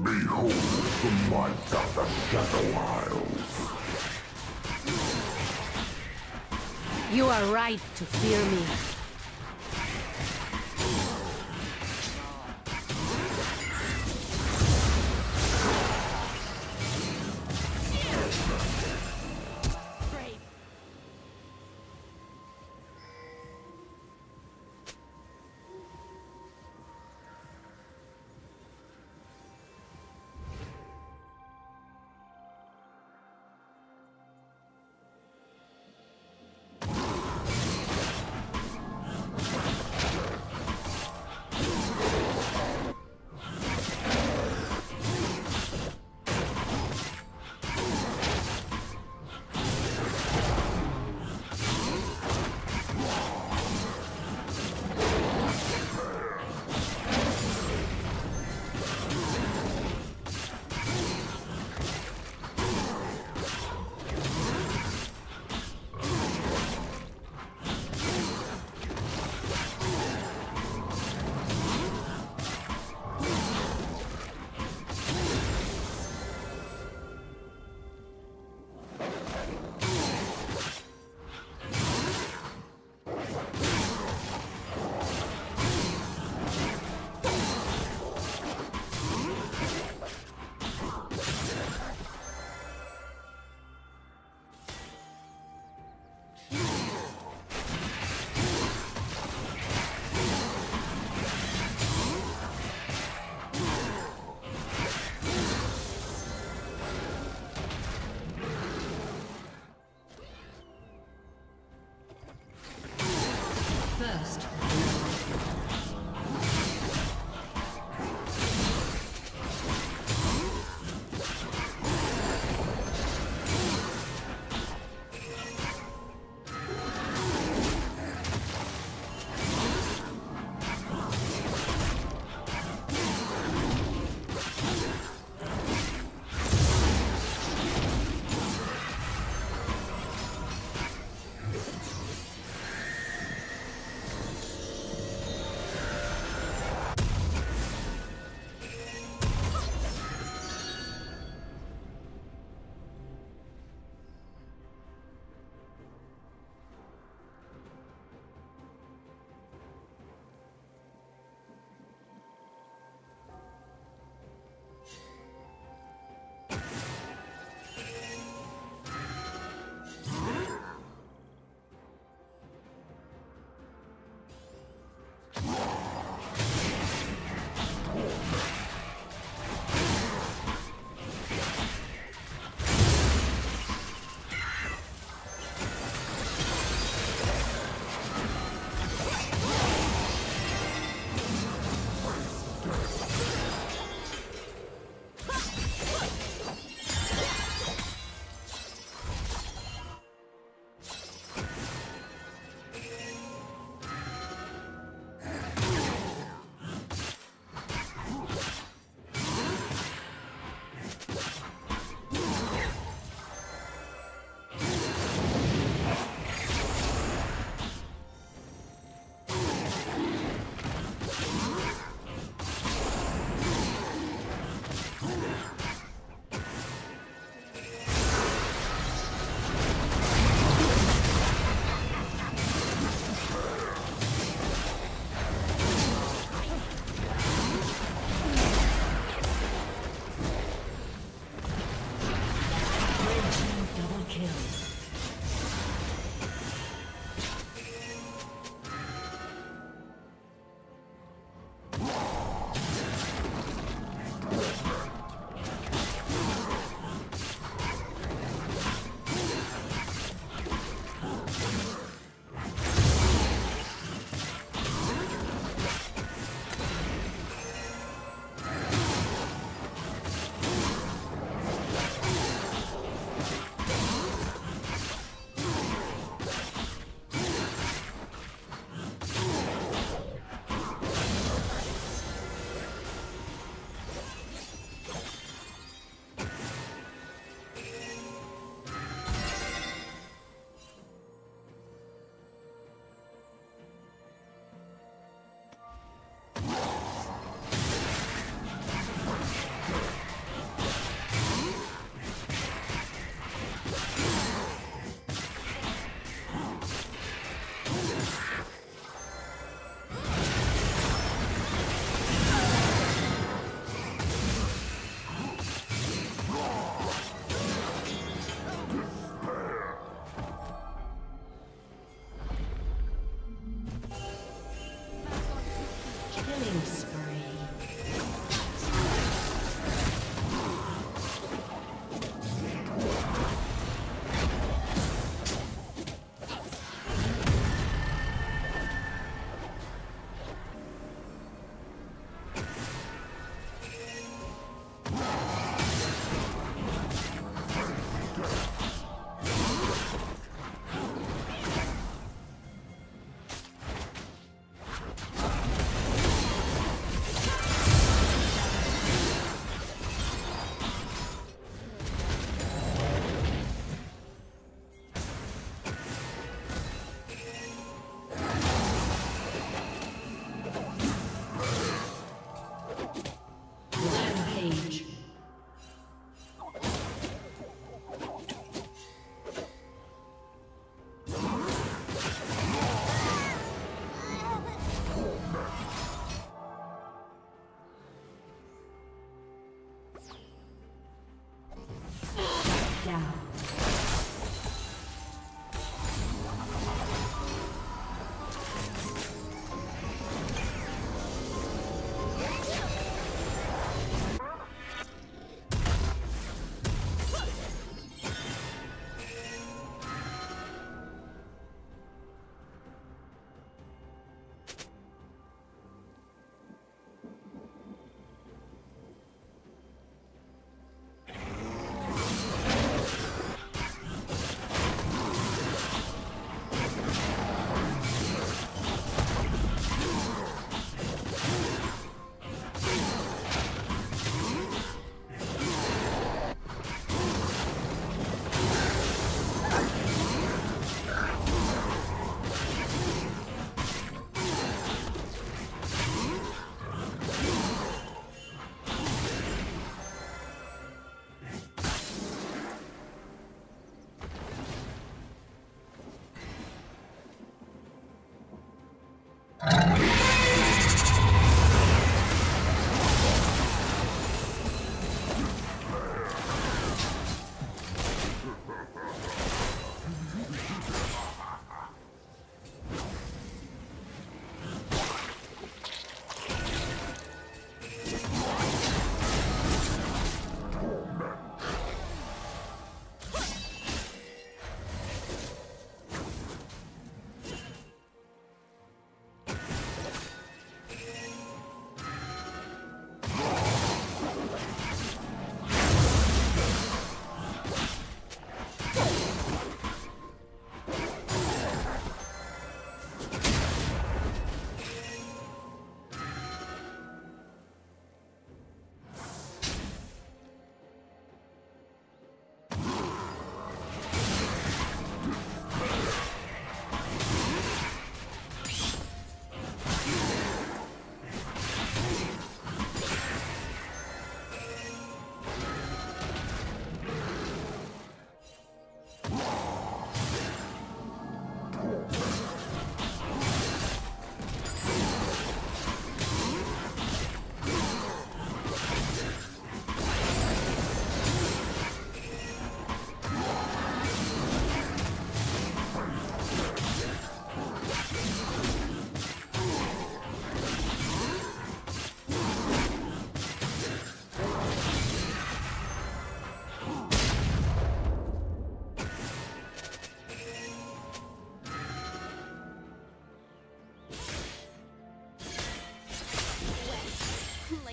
Behold the might of the Shadow Isles. You are right to fear me.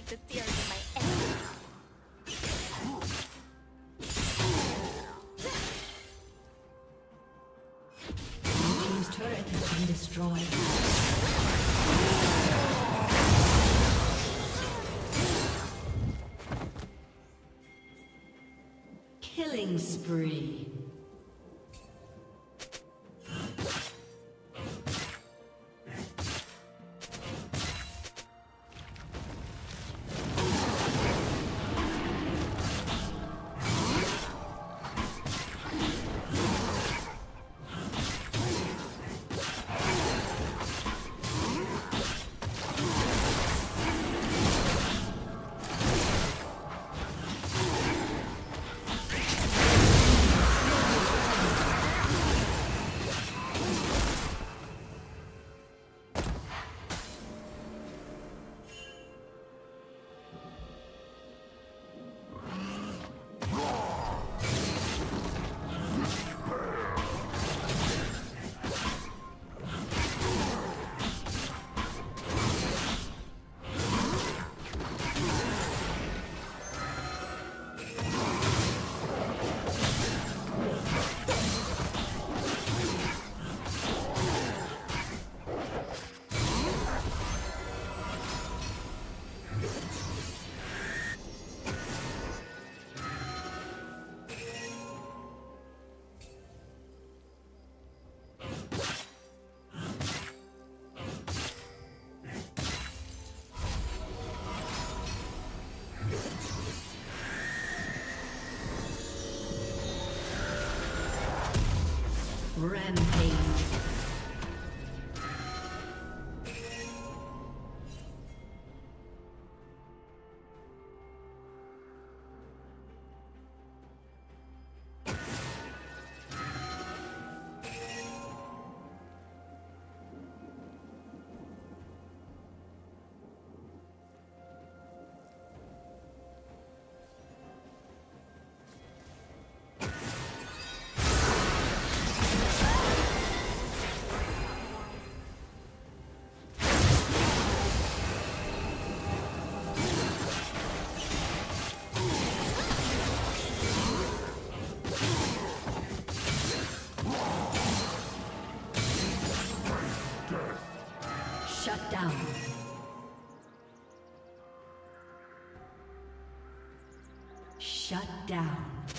the fury of my enemies. Team's turret has been destroyed. Killing spree. Rampage. Shut down.